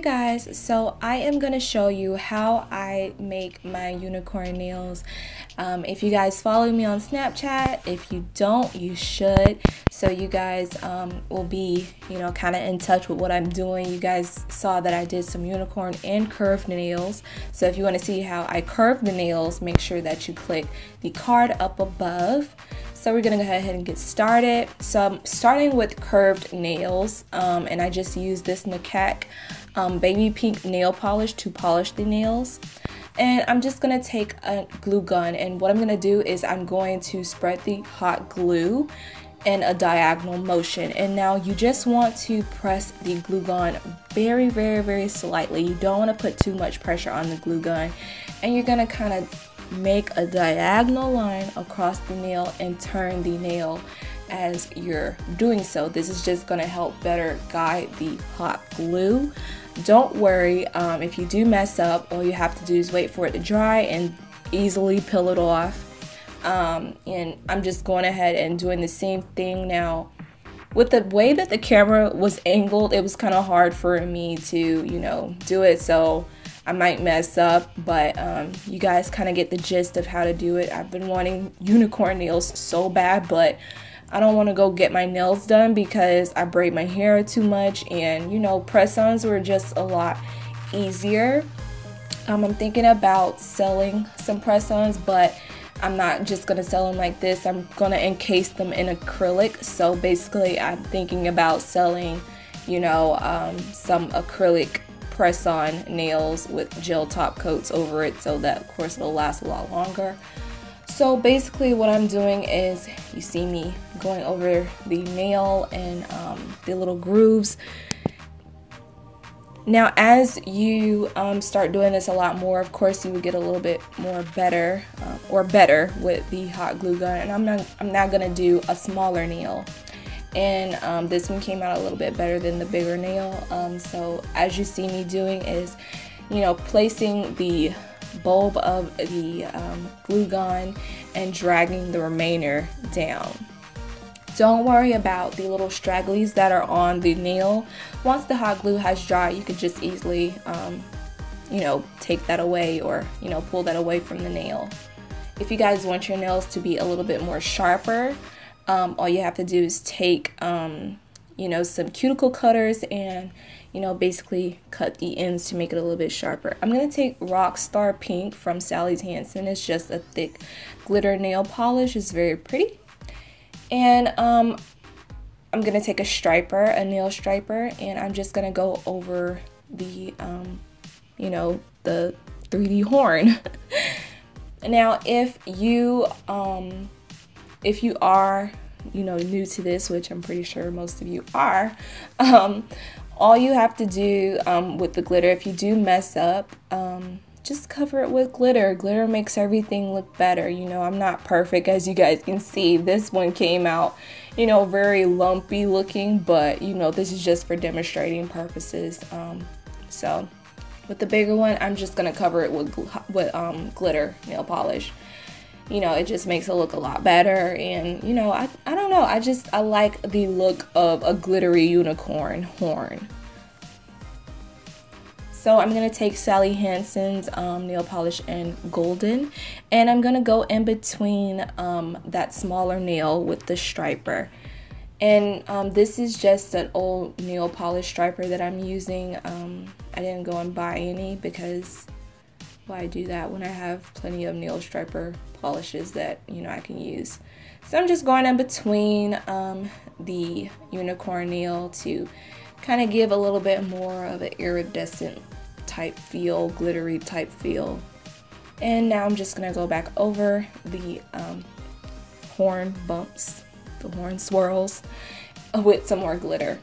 guys, so I am going to show you how I make my unicorn nails. Um, if you guys follow me on Snapchat, if you don't, you should. So you guys um, will be, you know, kind of in touch with what I'm doing. You guys saw that I did some unicorn and curved nails. So if you want to see how I curve the nails, make sure that you click the card up above. So we're gonna go ahead and get started. So I'm starting with curved nails um, and I just use this Nakak um, baby pink nail polish to polish the nails. And I'm just gonna take a glue gun and what I'm gonna do is I'm going to spread the hot glue in a diagonal motion. And now you just want to press the glue gun very very very slightly. You don't want to put too much pressure on the glue gun. And you're gonna kind of make a diagonal line across the nail and turn the nail as you're doing so. This is just going to help better guide the hot glue. Don't worry um, if you do mess up, all you have to do is wait for it to dry and easily peel it off. Um, and I'm just going ahead and doing the same thing now. With the way that the camera was angled, it was kind of hard for me to, you know, do it. So I might mess up, but um, you guys kind of get the gist of how to do it. I've been wanting unicorn nails so bad, but I don't want to go get my nails done because I braid my hair too much and you know press-ons were just a lot easier. Um, I'm thinking about selling some press-ons, but I'm not just gonna sell them like this. I'm gonna encase them in acrylic. So basically, I'm thinking about selling, you know, um, some acrylic press on nails with gel top coats over it so that of course it'll last a lot longer. So basically what I'm doing is you see me going over the nail and um, the little grooves. Now as you um, start doing this a lot more, of course you would get a little bit more better uh, or better with the hot glue gun. And I'm not, I'm not gonna do a smaller nail. And um, this one came out a little bit better than the bigger nail. Um, so as you see me doing is you know placing the bulb of the um, glue gun and dragging the remainder down don't worry about the little stragglies that are on the nail once the hot glue has dried you could just easily um, you know take that away or you know pull that away from the nail if you guys want your nails to be a little bit more sharper um, all you have to do is take, um, you know, some cuticle cutters and, you know, basically cut the ends to make it a little bit sharper. I'm going to take Rockstar Pink from Sally's Hansen. It's just a thick glitter nail polish. It's very pretty. And um, I'm to take a striper, a nail striper, and I'm just to go over the, um, you know, the 3D horn. now, if you, um, if you are, you know, new to this, which I'm pretty sure most of you are, um, all you have to do um, with the glitter, if you do mess up, um, just cover it with glitter. Glitter makes everything look better. You know, I'm not perfect as you guys can see. This one came out, you know, very lumpy looking, but you know, this is just for demonstrating purposes. Um, so with the bigger one, I'm just gonna cover it with, with um, glitter nail polish you know, it just makes it look a lot better. And, you know, I, I don't know. I just, I like the look of a glittery unicorn horn. So I'm going to take Sally Hansen's um, nail polish in golden and I'm going to go in between um, that smaller nail with the striper. And um, this is just an old nail polish striper that I'm using. Um, I didn't go and buy any because why do that when I have plenty of nail striper polishes that you know I can use. So I'm just going in between um, the unicorn nail to kind of give a little bit more of an iridescent type feel, glittery type feel. And now I'm just gonna go back over the um, horn bumps, the horn swirls with some more glitter.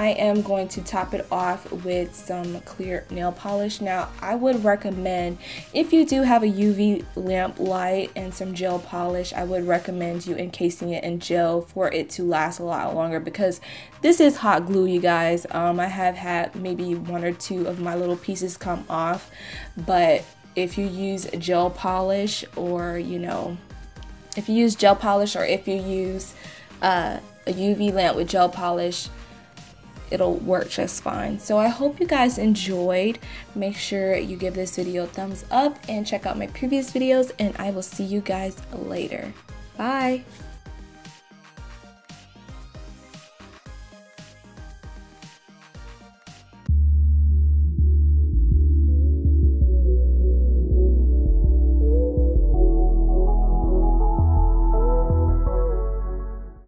I am going to top it off with some clear nail polish. Now, I would recommend, if you do have a UV lamp light and some gel polish, I would recommend you encasing it in gel for it to last a lot longer because this is hot glue, you guys. Um, I have had maybe one or two of my little pieces come off, but if you use gel polish or, you know, if you use gel polish or if you use uh, a UV lamp with gel polish, it'll work just fine. So I hope you guys enjoyed. Make sure you give this video a thumbs up and check out my previous videos and I will see you guys later. Bye!